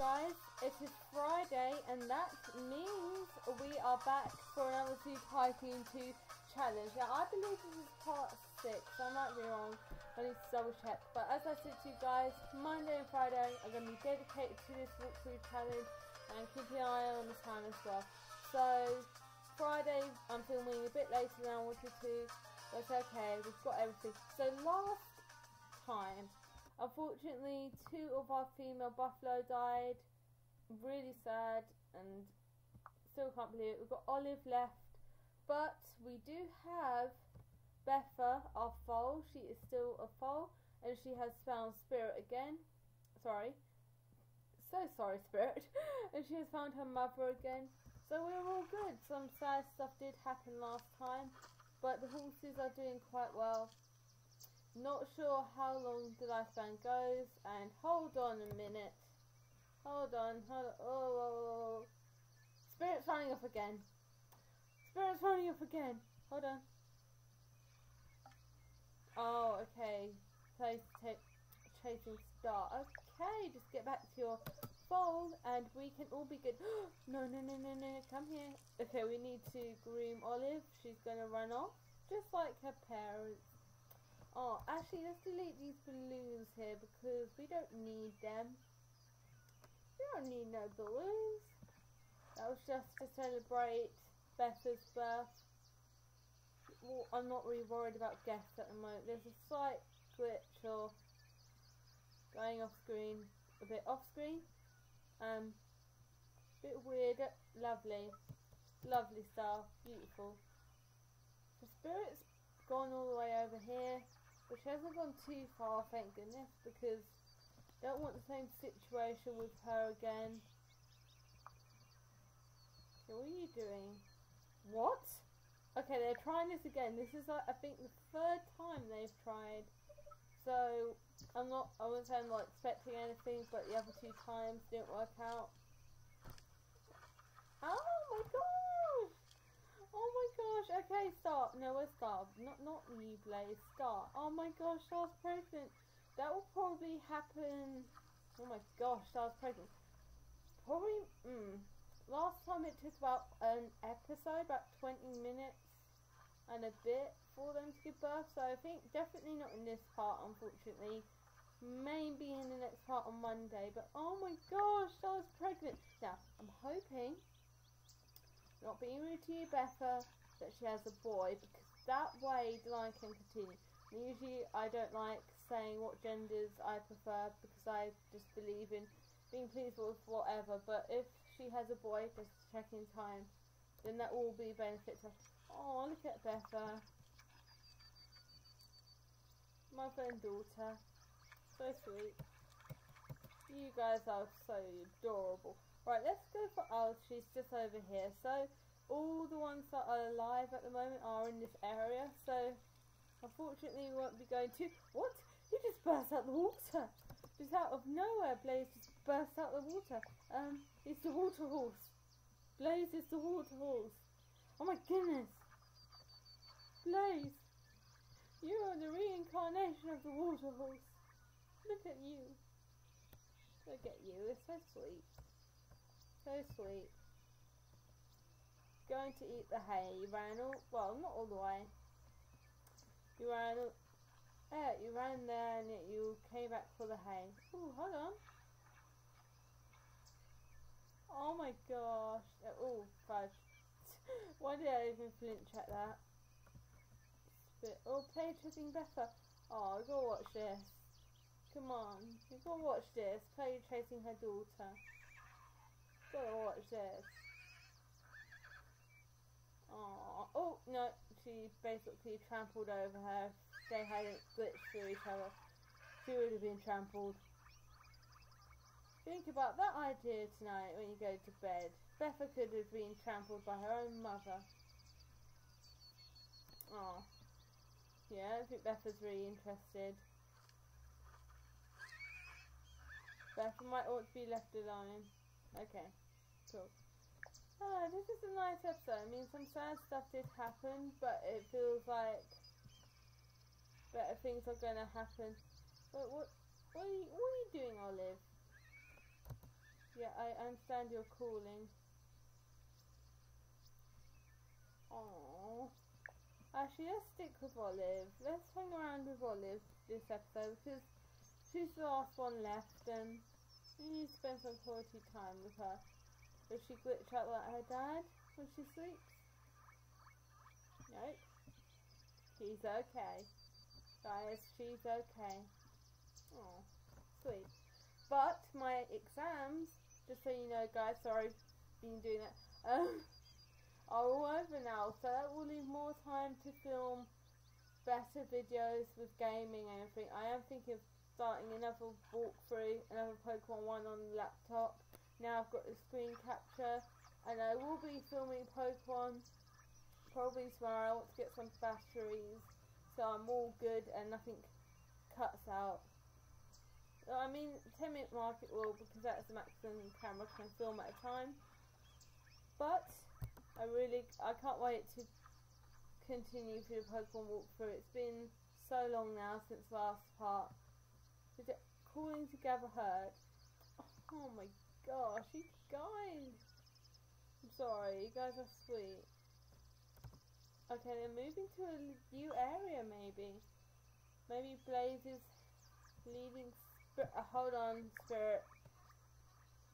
Guys, it is Friday and that means we are back for another Zoo Tycoon 2 challenge. Now I believe this is part 6, I might be wrong, I need to double check. But as I said to you guys, Monday and Friday are going to be dedicated to this walkthrough challenge and keep an eye on the time as well. So Friday I'm filming a bit later than I wanted to, but it's okay, we've got everything. So last time Unfortunately, two of our female buffalo died. Really sad and still can't believe it. We've got Olive left, but we do have Betha, our foal. She is still a foal and she has found Spirit again. Sorry. So sorry, Spirit. and she has found her mother again. So we're all good. Some sad stuff did happen last time, but the horses are doing quite well. Not sure how long the lifespan goes, and hold on a minute. Hold on, hold on. Oh, oh, oh. oh. Spirit's running off again. Spirit's running off again. Hold on. Oh, okay. Blaze chasing star. Okay, just get back to your fold and we can all be good. no, no, no, no, no, come here. Okay, we need to groom Olive. She's going to run off, just like her parents. Oh, actually, let's delete these balloons here because we don't need them. We don't need no balloons. That was just to celebrate Betha's birth. Well, I'm not really worried about guests at the moment. There's a slight glitch or going off screen, a bit off screen. Um, bit weird, lovely, lovely stuff, beautiful. The spirit's gone all the way over here. Which hasn't gone too far, thank goodness, because I don't want the same situation with her again. Okay, what are you doing? What? Okay, they're trying this again. This is, like, I think, the third time they've tried. So, I'm not, I I'm not expecting anything, but the other two times didn't work out. Oh my god! Gosh, okay, stop. No, we're stop. Not not you, Blaze. Stop. Oh my gosh, I was pregnant. That will probably happen. Oh my gosh, I was pregnant. Probably, mm, last time it took about an episode, about 20 minutes and a bit for them to give birth. So I think definitely not in this part, unfortunately. Maybe in the next part on Monday. But oh my gosh, I was pregnant. Now, I'm hoping not being rude to you, Betha, that she has a boy, because that way the line can continue. And usually I don't like saying what genders I prefer, because I just believe in being pleased with whatever, but if she has a boy, just check in time, then that will be benefit to her. Oh, look at Betha. Mother and daughter. So sweet. You guys are so adorable. Right, let's go for oh, she's just over here. So all the ones that are alive at the moment are in this area. So unfortunately we won't be going to what? He just burst out the water. Just out of nowhere, Blaze just burst out the water. Um, it's the water horse. Blaze is the water horse. Oh my goodness. Blaze, you are the reincarnation of the water horse. Look at you. Look at you, it's so sweet. So sweet. Going to eat the hay. You ran all, well, not all the way. You ran, yeah, uh, you ran there and you came back for the hay. Oh, hold on. Oh my gosh. Oh, fudge. Why did I even flinch at that? Spit. Oh, play tripping better. Oh, I gotta watch this. Come on. You gotta watch this. Play chasing her daughter. Gotta watch this. Aww. Oh, no, she basically trampled over her. They hadn't glitched through each other. She would have been trampled. Think about that idea tonight when you go to bed. Betha could have been trampled by her own mother. Oh. Yeah, I think Betha's really interested. Betha might ought to be left alone. Okay. Cool. Oh, this is a nice episode. I mean, some sad stuff did happen, but it feels like better things are going to happen. But what, what are, you, what are you doing, Olive? Yeah, I understand you're calling. Oh. Actually, let's stick with Olive. Let's hang around with Olive this episode because she's the last one left and we need to spend some quality time with her. Does she glitch out like her dad when she sleeps? Nope. She's okay. Guys, she's okay. Oh, sweet. But my exams, just so you know guys, sorry been doing that, um, are all over now, so that will leave more time to film better videos with gaming and everything. I am thinking of starting another walkthrough, another Pokemon one on the laptop. Now I've got the screen capture, and I will be filming Pokemon probably tomorrow. I want to get some batteries, so I'm all good and nothing cuts out. I mean, 10 minute market will because that's the maximum camera can film at a time. But I really, I can't wait to continue through the Pokemon walkthrough. It's been so long now since last part. Is it calling to gather herd? Oh my gosh, you guys! I'm sorry, you guys are sweet. Okay, they're moving to a new area maybe. Maybe Blaze is leading Spirit, uh, hold on, Spirit.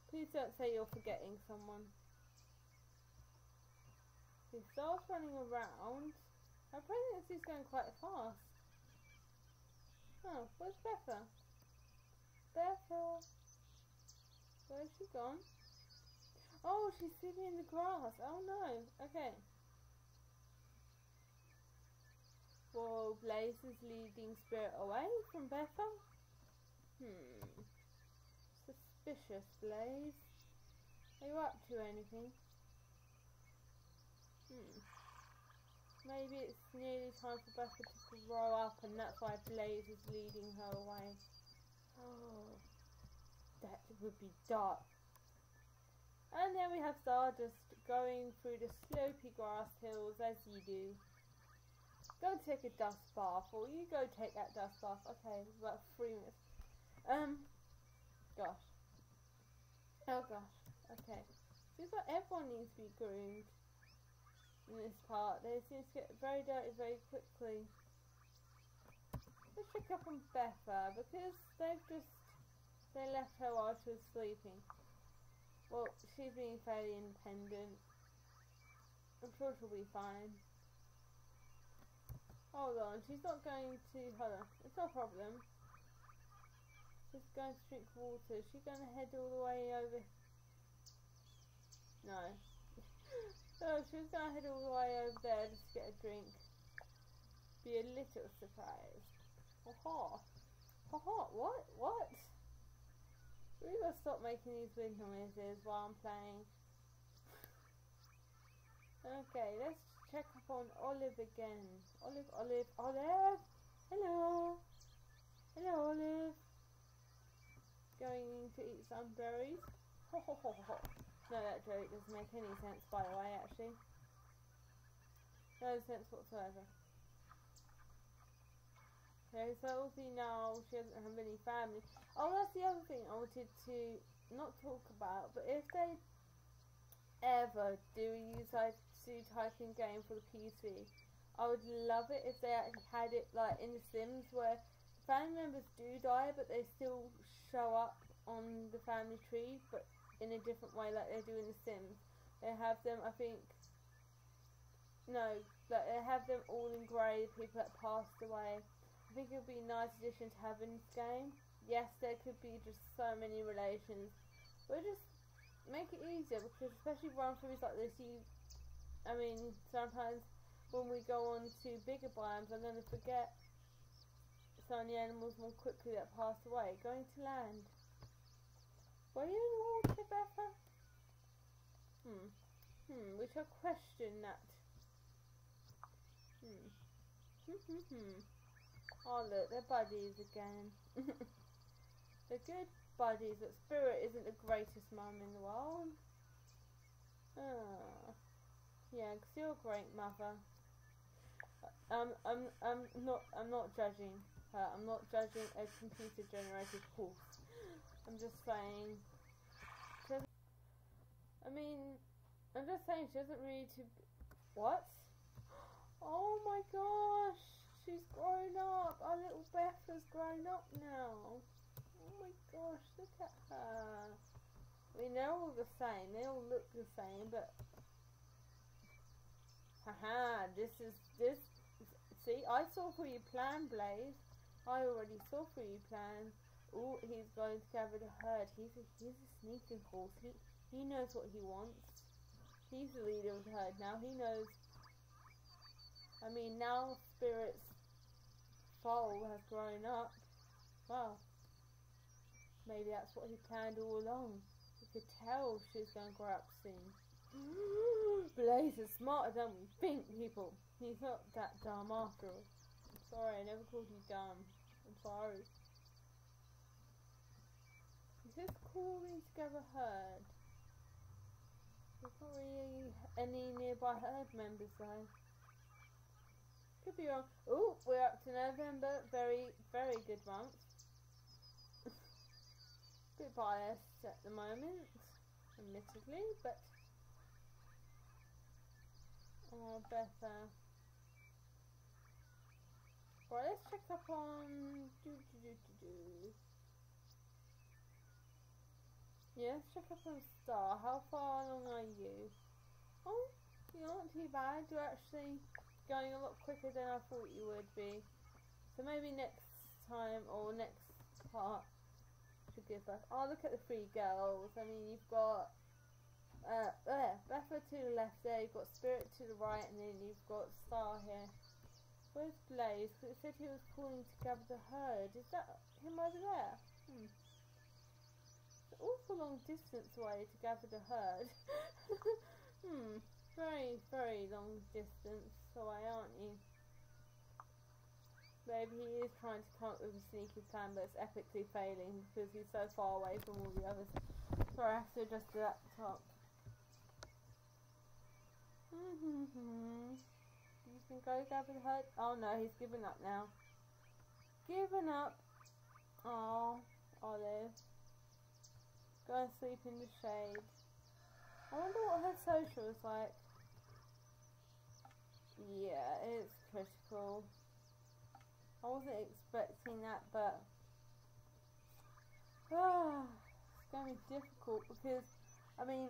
Please don't say you're forgetting someone. He starts running around. Her pregnancy's going quite fast. Oh, where's Betha? Betha! Where's she gone? Oh, she's sitting in the grass. Oh no. Okay. Well, Blaze is leading Spirit away from Betha. Hmm. Suspicious, Blaze. Are you up to anything? Hmm. Maybe it's nearly time for Becca to grow up and that's why Blaze is leading her away. Oh, that would be dark. And then we have Stardust going through the slopey grass hills as you do. Go take a dust bath, or you go take that dust bath. Okay, about three minutes. Um, gosh. Oh gosh. Okay. Seems like everyone needs to be groomed in this part. They seem to get very dirty very quickly. Let's check up on Betha because they've just they left her while she was sleeping. Well, she's being fairly independent. I'm sure she'll be fine. Hold on, she's not going to. On, it's no problem. Just going to drink water. Is she going to head all the way over? No. no, she going to head all the way over there just to get a drink. Be a little surprised. Ha ha. Ha ha. What? What? We gotta stop making these wind noises while I'm playing. okay, let's check up on Olive again. Olive, Olive, Olive! Hello! Hello, Olive! going to eat some berries. Ho ho ho ho. No, that joke doesn't make any sense, by the way, actually. No sense whatsoever. Okay, so obviously now she doesn't have any family. Oh, that's the other thing I wanted to not talk about, but if they ever do a Zoo Tycoon game for the PC, I would love it if they actually had it like in The Sims where family members do die, but they still show up on the family tree, but in a different way, like they do in The Sims. They have them, I think. No, like they have them all engraved. People that passed away. I think it would be a nice addition to have in this game. Yes, there could be just so many relations, but just make it easier because especially run throughs like this, you. I mean, sometimes when we go on to bigger biomes, I'm going to forget some of the animals more quickly that pass away. Going to land. Were you in water, Betha? Hmm. Hmm, we shall question that. Hmm. Hmm, hmm, hmm. Oh look, they're buddies again. they're good buddies, but Spirit isn't the greatest mum in the world. Ah. Yeah, because you're a great mother. Um, I'm, I'm not, I'm not judging. her. I'm not judging a computer generated horse. I'm just saying I mean, I'm just saying she doesn't really to. What? Oh my gosh, she's grown up. Our little Beth has grown up now. Oh my gosh, look at her. I mean, they're all the same. They all look the same, but haha, this is this. See, I saw for you plan, Blaze. I already saw for you plan. Oh, he's going to gather the herd. He's a he's a sneaking horse. He he knows what he wants. He's the leader of the herd now. He knows. I mean, now Spirit's foal has grown up. Well, maybe that's what he planned all along. He could tell she's going to grow up soon. Blaze is smarter than we think, people. He's not that dumb after all. I'm sorry, I never called you dumb. I'm sorry. Is this calling together herd? There's not really any nearby herd members though. Could be wrong. Oh, we're up to November. Very, very good month. Bit biased at the moment, admittedly, but oh, better. Right, let's check up on. Do, do, do, do, do. Yeah, let's check up on Star. How far along are you? Oh, you're not too bad. You're actually going a lot quicker than I thought you would be. So maybe next time or next part should give us. Oh, look at the three girls. I mean, you've got uh, there, Betha to the left there. You've got Spirit to the right, and then you've got Star here. Where's Blaze? Because it said he was calling to gather the herd. Is that him over there? Hmm awful long distance away to gather the herd. hmm, very, very long distance away, aren't you? Maybe he is trying to come up with a sneaky plan, but it's epically failing because he's so far away from all the others. Sorry, I have to adjust the laptop. Mm-hmm. You can go gather the herd. Oh no, he's given up now. Given up. Oh, Olive. Go and sleep in the shade. I wonder what her social is like. Yeah, it's critical. I wasn't expecting that, but it's going to be difficult because, I mean,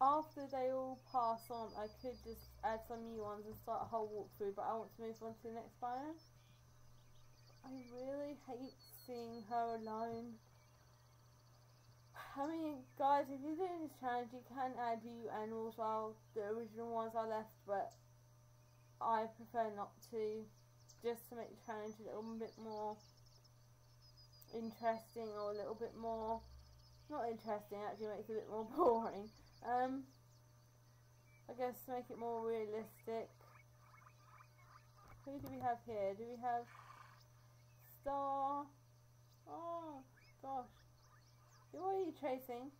after they all pass on, I could just add some new ones and start a whole walkthrough, but I want to move on to the next biome. I really hate seeing her alone. I mean, guys, if you're doing this challenge, you can add new animals while the original ones are left, but I prefer not to, just to make the challenge a little bit more interesting or a little bit more, not interesting, actually makes it a bit more boring. Um, I guess to make it more realistic. Who do we have here? Do we have Star? Oh, gosh. Who are you chasing?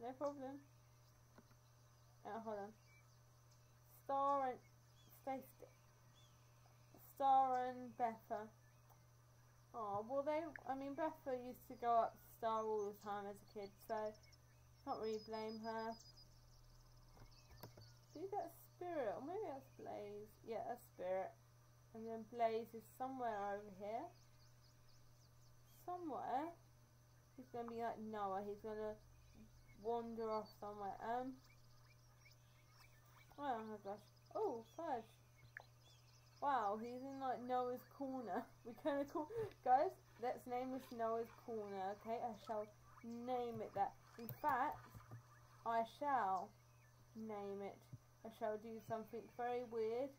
No problem. Oh, hold on. Star and still. Star and Betha. Oh, well they, I mean Betha used to go up Star all the time as a kid, so can't really blame her. See that spirit, or maybe that's Blaze. Yeah, that's spirit. And then Blaze is somewhere over here. Somewhere. He's gonna be like Noah. He's gonna wander off somewhere. Um. Oh my gosh. Oh, fudge. Wow, he's in like Noah's corner. We kind of call guys. Let's name this Noah's corner. Okay, I shall name it that. In fact, I shall name it. I shall do something very weird,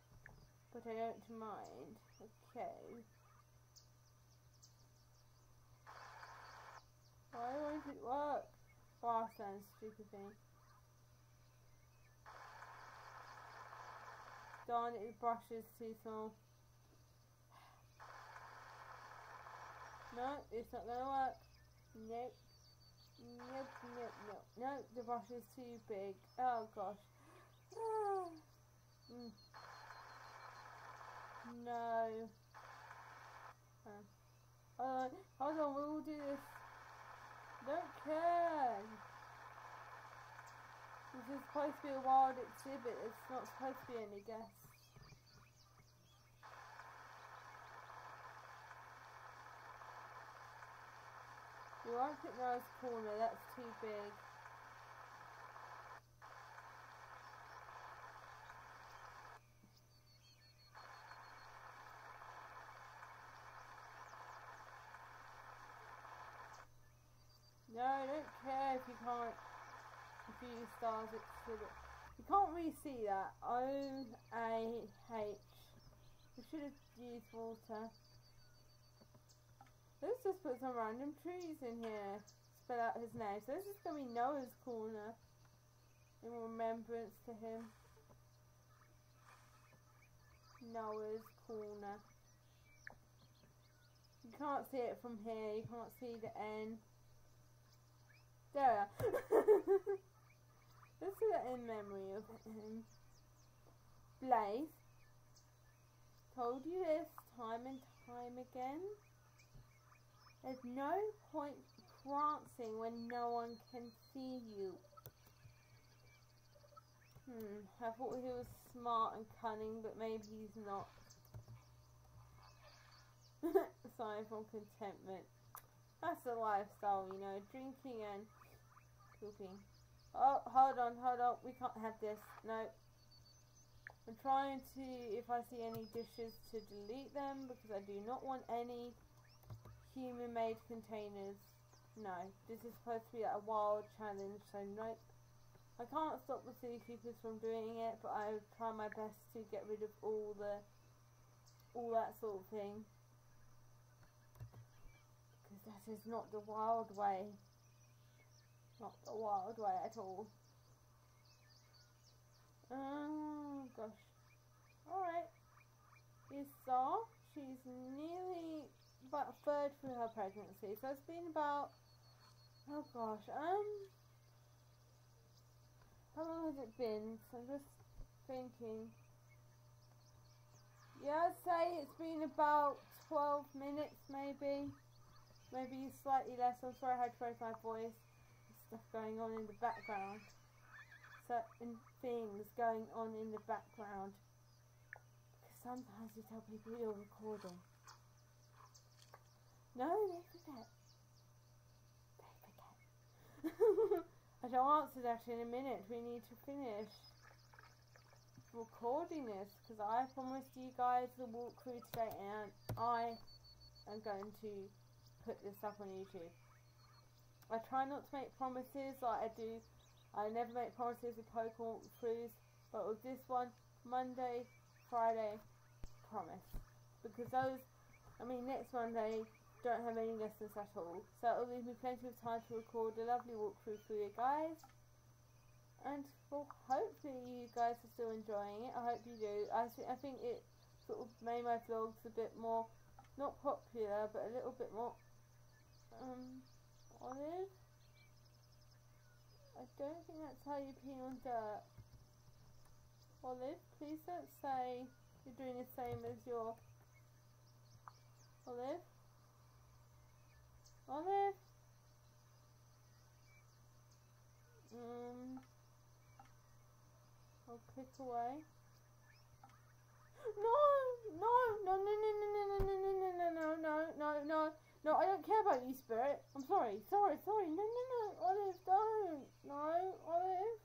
but I don't mind. Okay. Why won't it work? Oh, Boston, stupid thing. It, the brush is too small. No, it's not gonna work. Nope. Nope, nope, nope. No, the brush is too big. Oh gosh. Mm. No. Uh, hold on, we will do this don't care. This is supposed to be a wild exhibit. It's not supposed to be any guests. You Corner, that's too big. No, I don't care if you can't view stars exhibit. You can't really see that. O A H. We should have used water. Let's just put some random trees in here. Spell out his name. So this is gonna be Noah's corner. In remembrance to him. Noah's corner. You can't see it from here. You can't see the N. There. Let's do that in memory of him. Blaze. Told you this time and time again. There's no point prancing when no one can see you. Hmm, I thought he was smart and cunning, but maybe he's not. Sign from contentment. That's the lifestyle, you know, drinking and cooking. Oh, hold on, hold on, we can't have this. No. I'm trying to, if I see any dishes, to delete them because I do not want any human-made containers. No, this is supposed to be a wild challenge, so nope. I can't stop the zookeepers from doing it, but I try my best to get rid of all the, all that sort of thing. Because that is not the wild way. Not the wild way at all. Oh gosh. Alright. You saw she's nearly about a third through her pregnancy. So it's been about oh gosh, um how long has it been? So I'm just thinking. Yeah, I'd say it's been about 12 minutes maybe. Maybe slightly less. I'm sorry I had to raise my voice stuff going on in the background. Certain things going on in the background. Because sometimes you tell people you're recording. No, they forget. They. I shall answer that in a minute. We need to finish recording this because I promised you guys the walkthrough today and I am going to put this up on YouTube. I try not to make promises like I do. I never make promises with Pokemon throughs, but with this one, Monday, Friday, promise. Because those, I mean, next Monday don't have any lessons at all. So it'll leave me plenty of time to record a lovely walkthrough for you guys. And well, hopefully you guys are still enjoying it. I hope you do. I, th I think it sort of made my vlogs a bit more, not popular, but a little bit more, um, Olive? I don't think that's how you pee on dirt. Olive, please don't say you're doing the same as your... Olive? Olive? Um, I'll click away. No! No! No, no, no, no, no, no, no, no, no, no, no, no, no. No, I don't care about you, Spirit. I'm sorry, sorry, sorry. No, no, no. Olive, don't. No, Olive.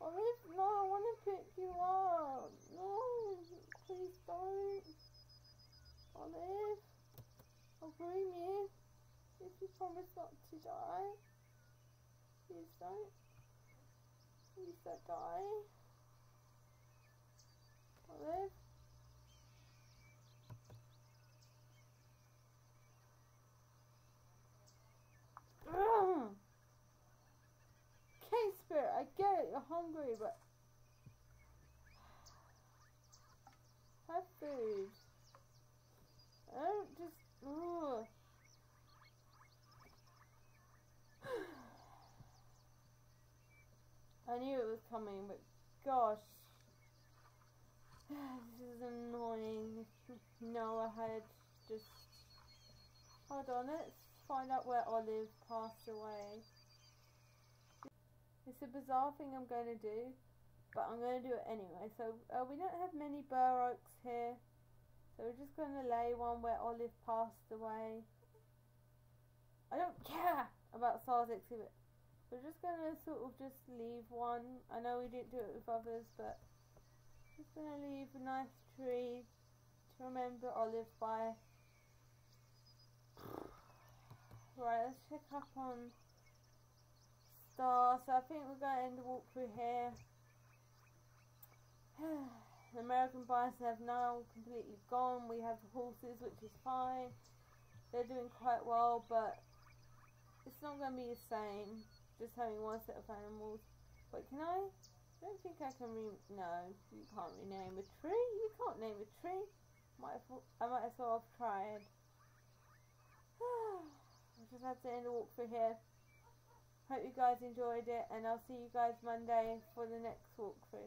Olive, no, I want to pick you up. No, please don't. Olive, I'll bring you. If you promise not to die. Please don't. Please don't die. Olive. Okay, Spirit, I get it, you're hungry, but... Have food. I don't just... Ugh. I knew it was coming, but gosh. This is annoying. No, I had just... Hold on, let's find out where Olive passed away. It's a bizarre thing I'm going to do, but I'm going to do it anyway. So uh, we don't have many bur oaks here, so we're just going to lay one where Olive passed away. I don't care about SARS exhibit. We're just going to sort of just leave one. I know we didn't do it with others, but just going to leave a nice tree to remember Olive by. Right, let's check up on Star. So I think we're going to end the walkthrough here. the American bison have now completely gone. We have horses, which is fine. They're doing quite well, but it's not going to be the same. Just having one set of animals. Wait, can I? I don't think I can re- No, you can't rename a tree. You can't name a tree. Might have, I might as well have tried. I just have to end the walkthrough here. Hope you guys enjoyed it, and I'll see you guys Monday for the next walkthrough.